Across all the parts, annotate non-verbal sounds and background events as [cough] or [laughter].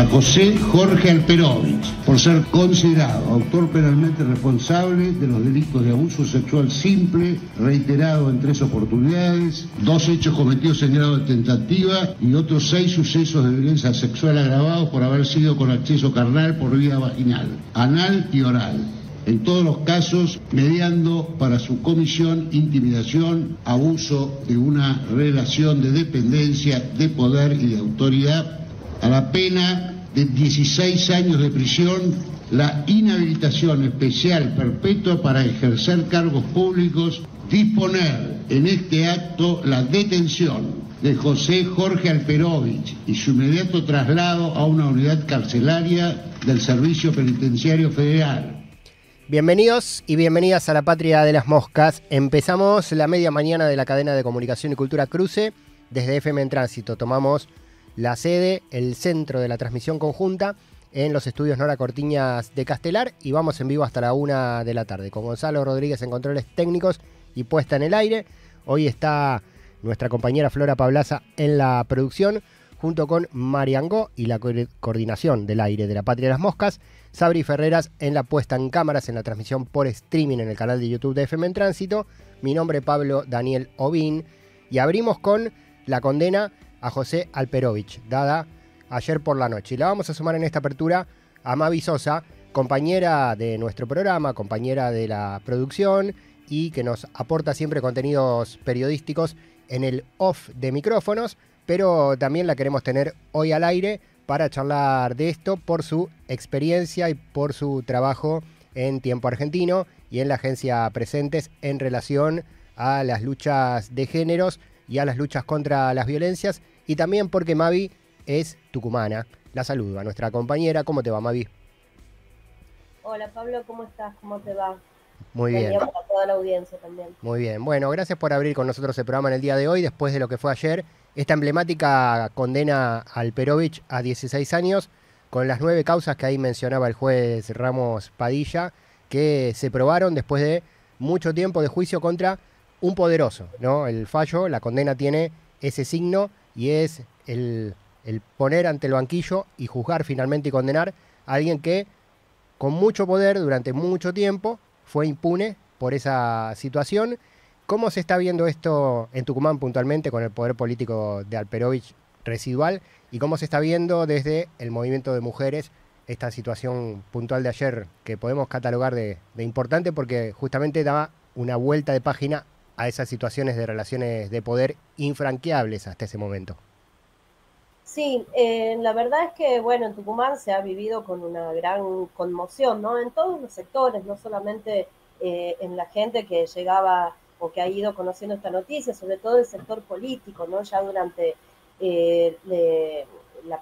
a José Jorge Alperovich por ser considerado autor penalmente responsable de los delitos de abuso sexual simple, reiterado en tres oportunidades, dos hechos cometidos en grado de tentativa y otros seis sucesos de violencia sexual agravados por haber sido con acceso carnal por vía vaginal, anal y oral en todos los casos mediando para su comisión intimidación, abuso de una relación de dependencia, de poder y de autoridad, a la pena de 16 años de prisión, la inhabilitación especial perpetua para ejercer cargos públicos, disponer en este acto la detención de José Jorge Alperovich y su inmediato traslado a una unidad carcelaria del Servicio Penitenciario Federal Bienvenidos y bienvenidas a la Patria de las Moscas. Empezamos la media mañana de la cadena de comunicación y cultura Cruce desde FM en Tránsito. Tomamos la sede, el centro de la transmisión conjunta en los estudios Nora Cortiñas de Castelar y vamos en vivo hasta la una de la tarde con Gonzalo Rodríguez en controles técnicos y puesta en el aire. Hoy está nuestra compañera Flora Pablaza en la producción junto con Mariangó y la coordinación del aire de la Patria de las Moscas. Sabri Ferreras en la puesta en cámaras en la transmisión por streaming en el canal de YouTube de FM en Tránsito. Mi nombre es Pablo Daniel Ovín y abrimos con la condena a José Alperovich, dada ayer por la noche. Y la vamos a sumar en esta apertura a Mavi Sosa, compañera de nuestro programa, compañera de la producción y que nos aporta siempre contenidos periodísticos en el off de micrófonos, pero también la queremos tener hoy al aire para charlar de esto por su experiencia y por su trabajo en Tiempo Argentino y en la agencia Presentes en relación a las luchas de géneros y a las luchas contra las violencias y también porque Mavi es tucumana. La saludo a nuestra compañera. ¿Cómo te va, Mavi? Hola, Pablo, ¿cómo estás? ¿Cómo te va? Muy bien. A toda la audiencia también. Muy bien. Bueno, gracias por abrir con nosotros el programa en el día de hoy, después de lo que fue ayer esta emblemática condena al Perovich a 16 años con las nueve causas que ahí mencionaba el juez Ramos Padilla, que se probaron después de mucho tiempo de juicio contra un poderoso. ¿no? El fallo, la condena tiene ese signo y es el, poner ante el banquillo y juzgar finalmente y condenar a alguien que con mucho poder durante mucho tiempo fue impune por esa situación ¿Cómo se está viendo esto en Tucumán puntualmente con el poder político de Alperovich residual? ¿Y cómo se está viendo desde el movimiento de mujeres esta situación puntual de ayer que podemos catalogar de, importante porque justamente daba una vuelta de página a esas situaciones de relaciones de poder infranqueables hasta ese momento? Sí, eh, la verdad es que, bueno, en Tucumán se ha vivido con una gran conmoción, ¿no? En todos los sectores, no solamente eh, en la gente que llegaba o que ha ido conociendo esta noticia, sobre todo el sector político, ¿no? Ya durante eh, la,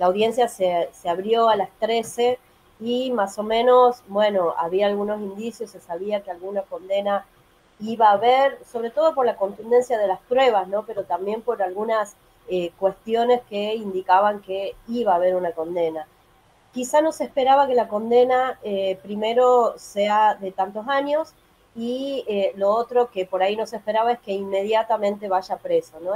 audiencia se, abrió a las 13 y más o menos, bueno, había algunos indicios, se sabía que alguna condena iba a haber, sobre todo por la contundencia de las pruebas, ¿no? Pero también por algunas eh, cuestiones que indicaban que iba a haber una condena. Quizá no se esperaba que la condena eh, primero sea de tantos años, y eh, lo otro que por ahí no se esperaba es que inmediatamente vaya preso, ¿no?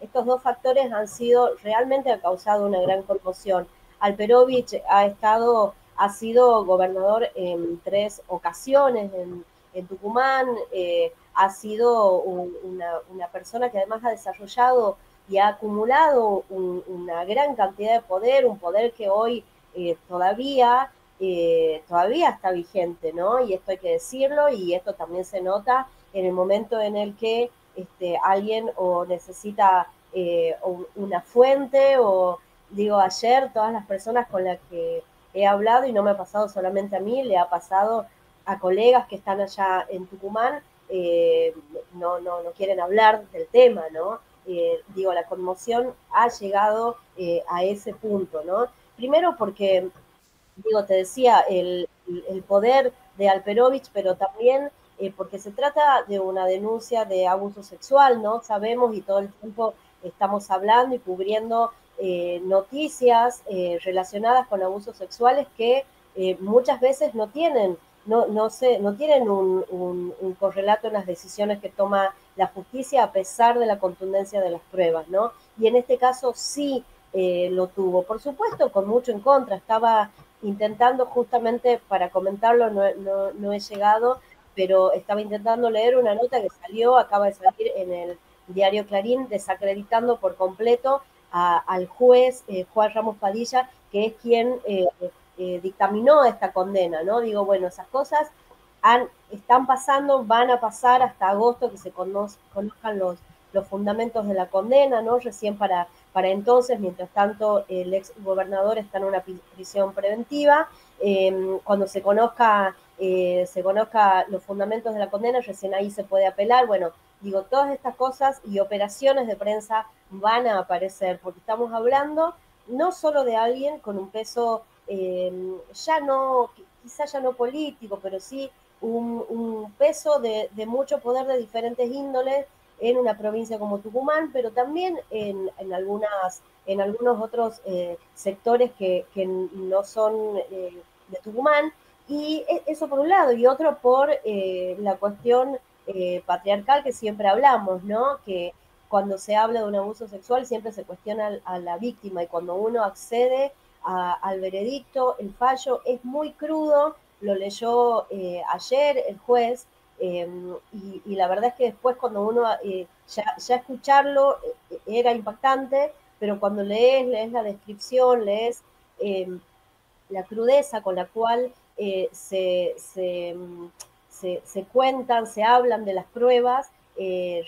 Estos dos factores han sido, realmente han causado una gran conmoción. Alperovich ha estado, ha sido gobernador en tres ocasiones Tucumán, eh, ha sido una, persona que además ha desarrollado y ha acumulado una gran cantidad de poder, un poder que hoy eh, todavía eh, todavía está vigente, ¿no? Y esto hay que decirlo y esto también se nota en el momento en el que este, alguien o necesita una fuente o digo ayer todas las personas con las que he hablado y no me ha pasado solamente a mí, le ha pasado a colegas que están allá en Tucumán, eh, no, no, no quieren hablar del tema, ¿no? digo, la conmoción ha llegado a ese punto, ¿no? Primero porque digo, te decía, el, poder de Alperovich, pero también eh, porque se trata de una denuncia de abuso sexual, ¿no? Sabemos y todo el tiempo estamos hablando y cubriendo eh, noticias eh, relacionadas con abusos sexuales que muchas veces no tienen, no, no, sé, no tienen un, un, correlato en las decisiones que toma la justicia a pesar de la contundencia de las pruebas, ¿no? Y en este caso sí lo tuvo. Por supuesto, con mucho en contra, estaba intentando justamente, para comentarlo, no, he llegado, pero estaba intentando leer una nota que salió, acaba de salir en el diario Clarín, desacreditando por completo al juez Juan Ramos Padilla, que es quien dictaminó esta condena, ¿no? Digo, bueno, esas cosas están pasando, van a pasar hasta agosto que se conozcan los, los fundamentos de la condena, ¿no? Recién para, para entonces, mientras tanto, el ex gobernador está en una prisión preventiva. Em, cuando se conozca, eh, se conozca los fundamentos de la condena, recién ahí se puede apelar. Bueno, digo, todas estas cosas y operaciones de prensa van a aparecer, porque estamos hablando no solo de alguien con un peso em, ya no, quizá ya no político, pero sí un, peso de, mucho poder de diferentes índoles en una provincia como Tucumán, pero también en, algunas, en algunos otros eh, sectores que, no son eh, de Tucumán. Y e, eso por un lado, y otro por eh, la cuestión patriarcal que siempre hablamos, ¿no? Que cuando se habla de un abuso sexual siempre se cuestiona a la víctima y cuando uno accede al veredicto, el fallo es muy crudo lo leyó eh, ayer el juez, em, y, la verdad es que después cuando uno, eh, ya, escucharlo eh, era impactante, pero cuando lees, lees la descripción, lees em, la crudeza con la cual se, se, cuentan, se hablan de las pruebas,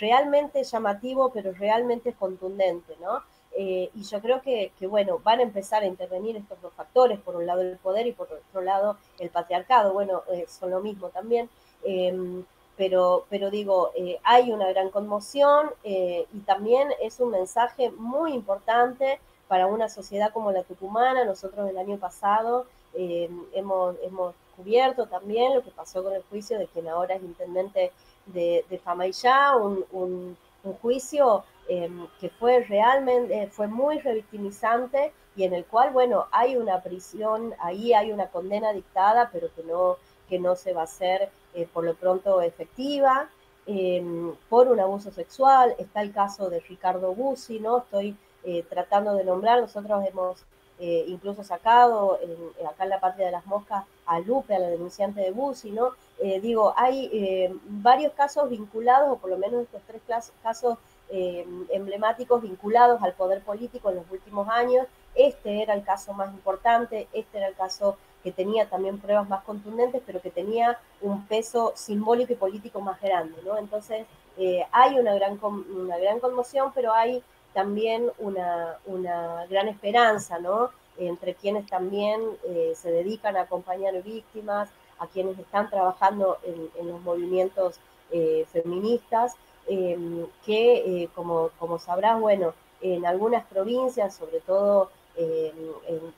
realmente llamativo, pero realmente contundente, ¿no? Eh, y yo creo que, bueno, van a empezar a intervenir estos dos factores, por un lado el poder y por otro lado el patriarcado, bueno, eh, son lo mismo también, em, pero, pero digo, eh, hay una gran conmoción y también es un mensaje muy importante para una sociedad como la tucumana. Nosotros el año pasado em, hemos, hemos cubierto también lo que pasó con el juicio de quien ahora es intendente de, de un, un, un juicio Em, que fue realmente, fue muy revictimizante y en el cual, bueno, hay una prisión, ahí hay una condena dictada, pero que no, que no se va a hacer eh, por lo pronto efectiva. Em, por un abuso sexual, está el caso de Ricardo Bussi, ¿no? Estoy eh, tratando de nombrar, nosotros hemos eh, incluso sacado acá en la Patria de las Moscas a Lupe, a la denunciante de Bussi, ¿no? digo, hay varios casos vinculados, o por lo menos estos tres casos eh, emblemáticos vinculados al poder político en los últimos años. Este era el caso más importante, este era el caso que tenía también pruebas más contundentes, pero que tenía un peso simbólico y político más grande. Entonces, eh, hay una gran, una gran conmoción, pero hay también una, una gran esperanza. Entre quienes también eh, se dedican a acompañar víctimas, a quienes están trabajando en los movimientos feministas Em, que, eh, como, como sabrás, bueno, en algunas provincias, sobre todo, em,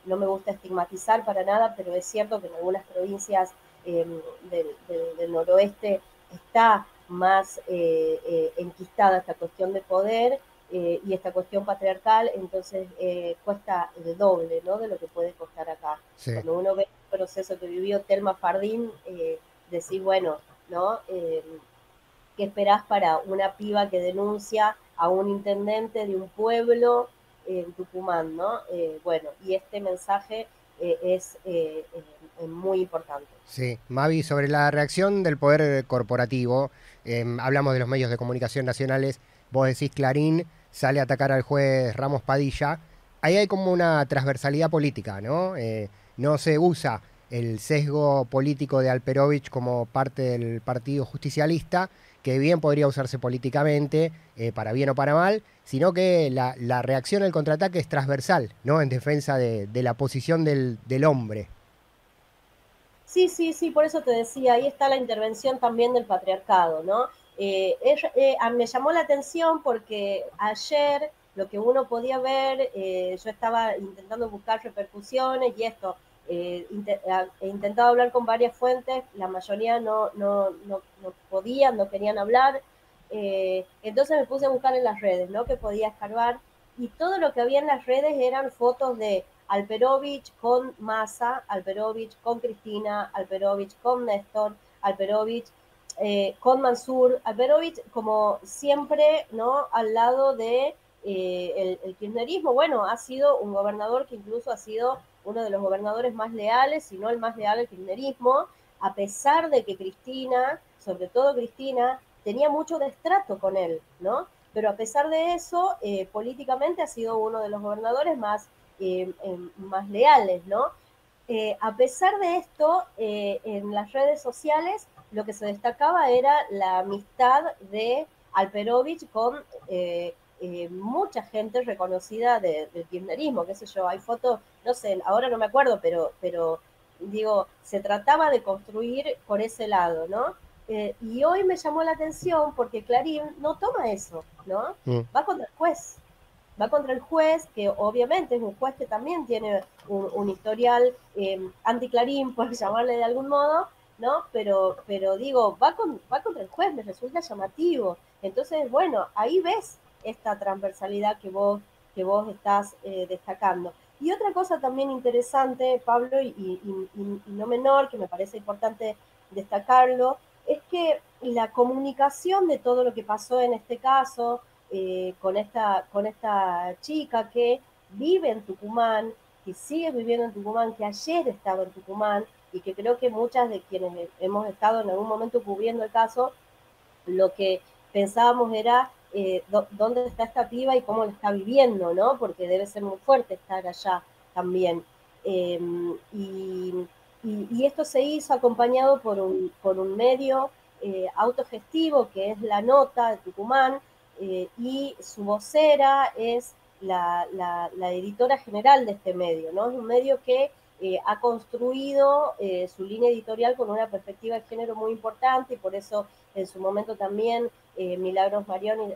no me gusta estigmatizar para nada, pero es cierto que en algunas provincias em, del, noroeste está más eh, eh, enquistada esta cuestión de poder y esta cuestión patriarcal, entonces cuesta el doble ¿no? de lo que puede costar acá. Cuando uno ve el proceso que vivió Telma Fardín, decir, bueno, ¿no? ¿Qué esperás para una piba que denuncia a un intendente de un pueblo en Tucumán, ¿no? Eh, bueno, y este mensaje eh, es eh, muy importante. Sí, Mavi, sobre la reacción del poder corporativo, em, hablamos de los medios de comunicación nacionales, vos decís Clarín sale a atacar al juez Ramos Padilla, ahí hay como una transversalidad política, ¿no? no se usa el sesgo político de Alperovich como parte del Partido Justicialista, que bien podría usarse políticamente, eh, para bien o para mal, sino que la, reacción al contraataque es transversal, ¿no? En defensa de, la posición del, hombre. Sí, sí, sí, por eso te decía, ahí está la intervención también del patriarcado, ¿no? Eh, eh, me llamó la atención porque ayer lo que uno podía ver, yo estaba intentando buscar repercusiones y esto, eh, he intentado hablar con varias fuentes, la mayoría no, no, no, podían, no querían hablar. Eh, entonces me puse a buscar en las redes, ¿no? Que podía escarbar. Y todo lo que había en las redes eran fotos de Alperovich con Massa, Alperovich con Cristina, Alperovich con Néstor, Alperovich eh, con Mansur, Alperovich como siempre, ¿no? Al lado de el, kirchnerismo, bueno, ha sido un gobernador que incluso ha sido uno de los gobernadores más leales, si no el más leal al kirchnerismo, a pesar de que Cristina, sobre todo Cristina, tenía mucho destrato con él, ¿no? Pero a pesar de eso, eh, políticamente ha sido uno de los gobernadores más, eh, em, más leales, ¿no? Eh, a pesar de esto, en las redes sociales lo que se destacaba era la amistad de Alperovich con mucha gente reconocida del kirchnerismo, qué sé yo, hay fotos, no sé, ahora no me acuerdo, pero, pero digo, se trataba de construir por ese lado, ¿no? Eh, y hoy me llamó la atención porque Clarín no toma eso, ¿no? Mm. Va contra el juez. Va contra el juez, que obviamente es un juez que también tiene un, historial eh, anti-Clarín, [laughs] por llamarle de algún modo, ¿no? Pero, pero digo, va, con, va contra el juez, me resulta llamativo. Entonces, bueno, ahí ves esta transversalidad que vos, que vos estás eh, destacando. Y otra cosa también interesante, Pablo, y, no menor, que me parece importante destacarlo, es que la comunicación de todo lo que pasó en este caso eh, con, esta, con esta chica que vive en Tucumán, que sigue viviendo en Tucumán, que ayer estaba en Tucumán y que creo que muchas de quienes hemos estado en algún momento cubriendo el caso, lo que pensábamos era eh, dónde está esta piba y cómo la está viviendo, ¿no? Porque debe ser muy fuerte estar allá también. Em, y esto se hizo acompañado por un, por un medio eh, autogestivo que es La Nota de Tucumán eh, y su vocera es la, la, editora general de este medio, ¿no? Es un medio que eh, ha construido su línea editorial con una perspectiva de género muy importante y por eso en su momento también Milagros Marioni,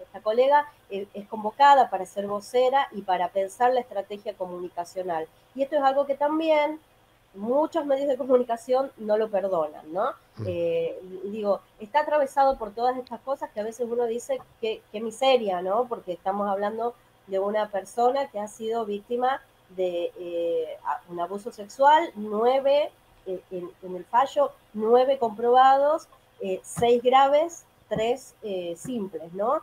esta colega, es convocada para ser vocera y para pensar la estrategia comunicacional. Y esto es algo que también muchos medios de comunicación no lo perdonan, ¿no? Mm. Eh, digo, está atravesado por todas estas cosas que a veces uno dice que, miseria, ¿no? Porque estamos hablando de una persona que ha sido víctima de eh, un abuso sexual, nueve, eh, en, el fallo, nueve comprobados, seis graves, tres simples, ¿no?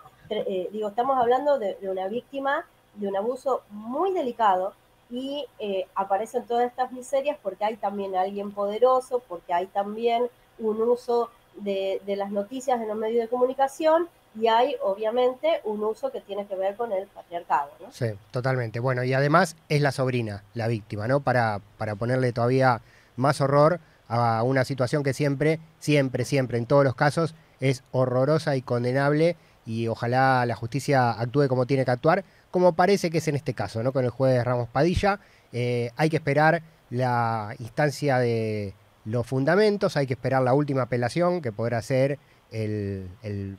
digo, estamos hablando de una víctima de un abuso muy delicado, y eh, aparecen todas estas miserias porque hay también alguien poderoso, porque hay también un uso de, las noticias en los medios de comunicación y hay obviamente un uso que tiene que ver con el patriarcado. ¿no? Sí, totalmente. Bueno, y además es la sobrina, la víctima, ¿no? Para, para ponerle todavía más horror a una situación que siempre, siempre, siempre, en todos los casos, es horrorosa y condenable y ojalá la justicia actúe como tiene que actuar, como parece que es en este caso, ¿no? Con el juez Ramos Padilla. Eh, hay que esperar la instancia de los fundamentos, hay que esperar la última apelación que podrá ser el, el,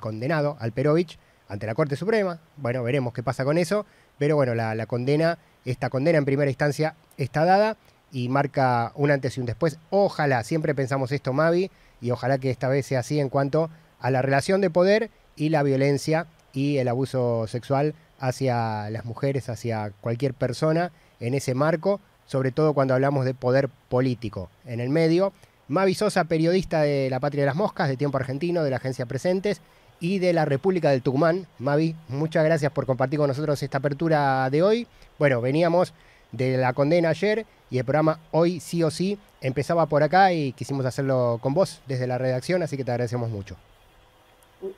condenado, Alperovich, ante la Corte Suprema. Bueno, veremos qué pasa con eso, pero bueno, la, condena, esta condena en primera instancia está dada y marca un antes y un después. Ojalá, siempre pensamos esto, Mavi, y ojalá que esta vez sea así en cuanto a la relación de poder y la violencia y el abuso sexual hacia las mujeres, hacia cualquier persona en ese marco, sobre todo cuando hablamos de poder político en el medio. Mavi Sosa, periodista de La Patria de las Moscas, de Tiempo Argentino, de la agencia Presentes y de la República del Tucumán. Mavi, muchas gracias por compartir con nosotros esta apertura de hoy. Bueno, veníamos de la condena ayer y el programa Hoy sí o sí empezaba por acá y quisimos hacerlo con vos desde la redacción, así que te agradecemos mucho.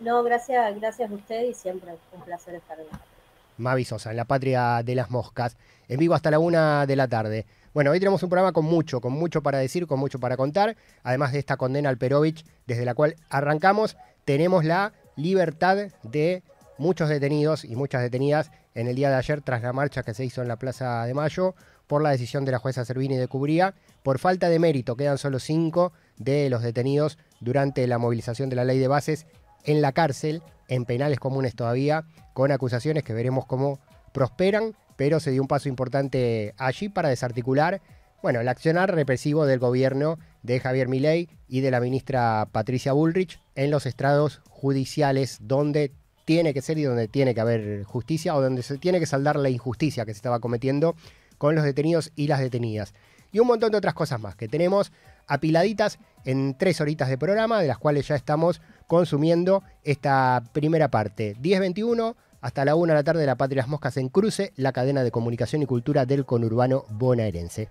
No, gracias, gracias a usted y siempre un placer estar en la Mavi Sosa, en la patria de las moscas, en vivo hasta la una de la tarde. Bueno, hoy tenemos un programa con mucho, con mucho para decir, con mucho para contar. Además de esta condena al Perovich, desde la cual arrancamos, tenemos la libertad de muchos detenidos y muchas detenidas en el día de ayer tras la marcha que se hizo en la Plaza de Mayo por la decisión de la jueza Servini de Cubría. Por falta de mérito quedan solo cinco de los detenidos durante la movilización de la ley de bases en la cárcel, en penales comunes todavía, con acusaciones que veremos cómo prosperan, pero se dio un paso importante allí para desarticular, bueno, el accionar represivo del gobierno de Javier Milei y de la ministra Patricia Bullrich en los estrados judiciales donde tiene que ser y donde tiene que haber justicia o donde se tiene que saldar la injusticia que se estaba cometiendo con los detenidos y las detenidas. Y un montón de otras cosas más que tenemos apiladitas en tres horitas de programa, de las cuales ya estamos consumiendo esta primera parte. 10.21 hasta la 1 de la tarde La Patria las Moscas en Cruce, la cadena de comunicación y cultura del conurbano bonaerense.